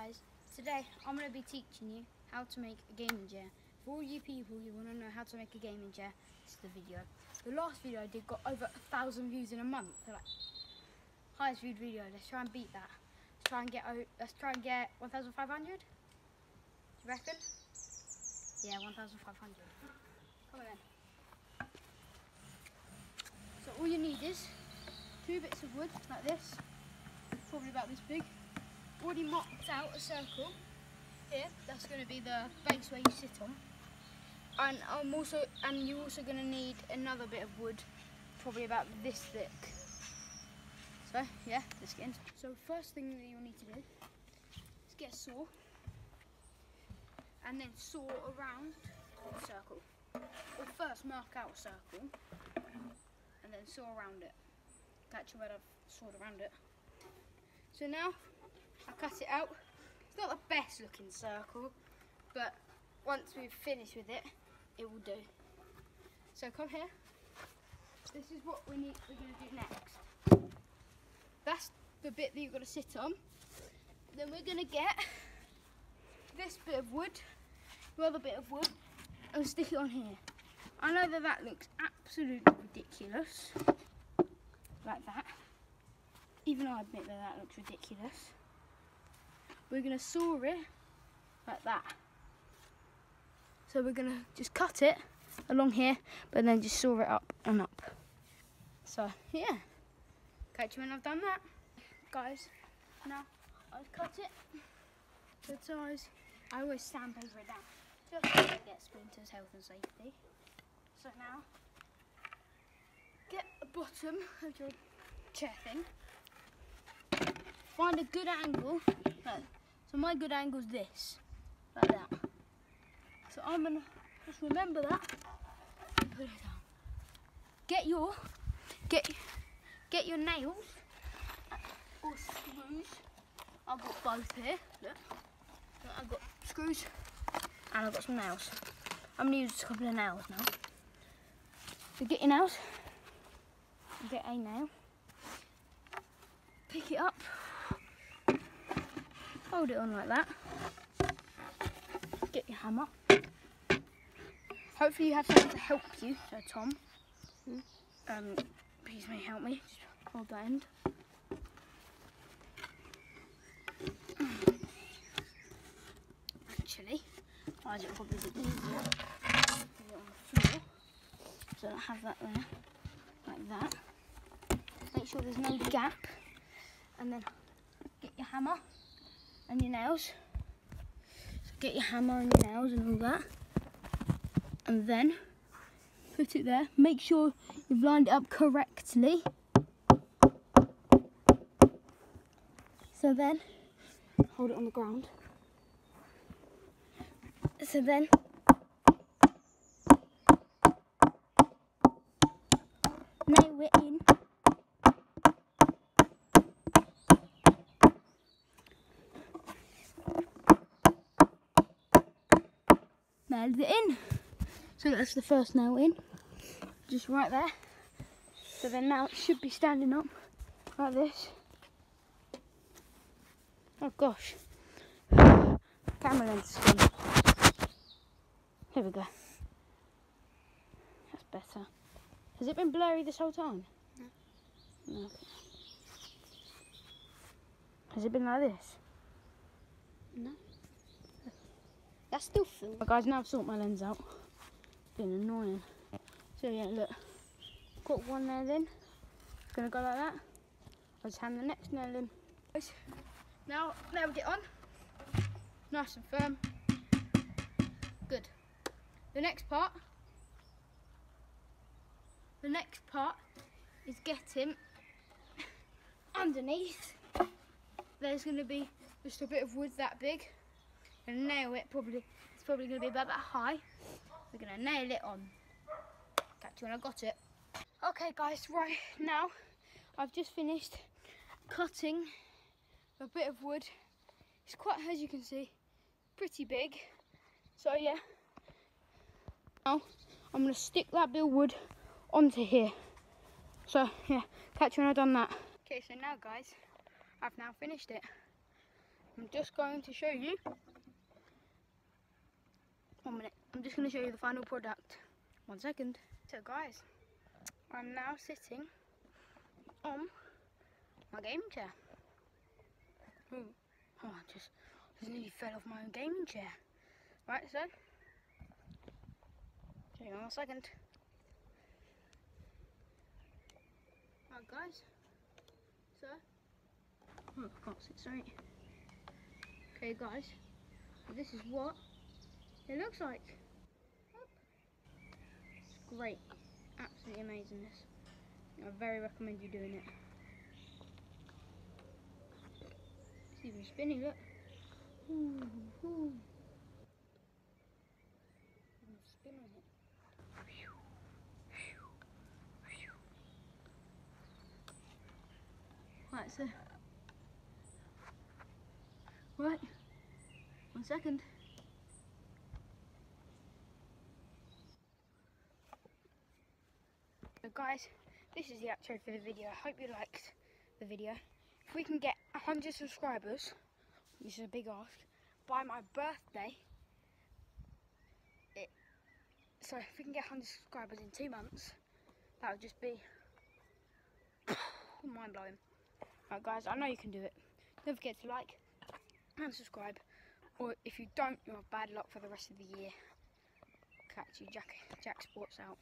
guys, today I'm going to be teaching you how to make a gaming chair. For all you people who want to know how to make a gaming chair, this is the video. The last video I did got over a thousand views in a month. So like, highest viewed video. Let's try and beat that. Let's try and get let's try and get 1,500. Do you reckon? Yeah, 1,500. Come on then. So all you need is two bits of wood like this, probably about this big already marked out a circle here. That's going to be the base where you sit on. And I'm also, and you're also going to need another bit of wood, probably about this thick. So yeah, let's get into. So first thing that you'll need to do is get a saw, and then saw around the circle. Or first mark out a circle, and then saw around it. Catch where I've sawed around it. So now I cut it out. It's not the best looking circle, but once we've finished with it, it will do. So come here. This is what we need. We're going to do next. That's the bit that you've got to sit on. Then we're going to get this bit of wood, the bit of wood, and stick it on here. I know that that looks absolutely ridiculous, like that. Even I admit that that looks ridiculous we're going to saw it like that. So we're going to just cut it along here, but then just saw it up and up. So yeah, catch you when I've done that. Guys, now I've cut it to size. I always sandpaper it down, just to get splinters, health and safety. So now, get the bottom of your chair thing, find a good angle, so my good angle is this, like that. So I'm gonna just remember that put it down. Get your, get, get your nails or screws. I've got both here. Look, I've got screws and I've got some nails. I'm gonna use a couple of nails now. So get your nails. Get a nail. Pick it up Hold it on like that. Get your hammer. Hopefully you have someone to help you. So Tom, um, please may help me. Just hold that end. Actually, I it probably be easier. Put it on the floor. So I have that there, like that. Make sure there's no gap, and then get your hammer and your nails. So get your hammer and your nails and all that. And then put it there. Make sure you've lined it up correctly. So then, hold it on the ground. So then, nail it in. Nailed it in. So that's the first nail in, just right there. So then now it should be standing up like this. Oh gosh, camera lens Here we go. That's better. Has it been blurry this whole time? No. No. Has it been like this? No. That's still full. guys, now I've sorted my lens out. It's been annoying. So yeah, look. Got one nail in. Gonna go like that. I'll just hand the next nail in. Now, nail it on. Nice and firm. Good. The next part, the next part is getting underneath. There's to be just a bit of wood that big gonna nail it probably it's probably gonna be about that high. We're gonna nail it on. Catch you when I got it. Okay guys right now I've just finished cutting a bit of wood. It's quite as you can see pretty big. So yeah. Now I'm gonna stick that bit of wood onto here. So yeah catch you when I've done that. Okay so now guys I've now finished it. I'm just going to show you. One minute. I'm just going to show you the final product. One second. So guys, I'm now sitting on my gaming chair. Ooh. Oh, I just, just nearly fell off my own gaming chair. Right, so. Hang on a second. Right, guys. So. Oh, I can't sit straight. Okay, guys. This is what it looks like. It's great. Absolutely amazing, this. I very recommend you doing it. It's even spinning, look. Ooh, ooh. Spin on it. Right, so. Right. One second. So guys, this is the outro for the video. I hope you liked the video. If we can get 100 subscribers, which is a big ask, by my birthday, it, so if we can get 100 subscribers in two months, that would just be mind blowing. Right guys, I know you can do it. Don't forget to like and subscribe. Or if you don't, you'll have bad luck for the rest of the year. Catch you, Jack, Jack Sports out.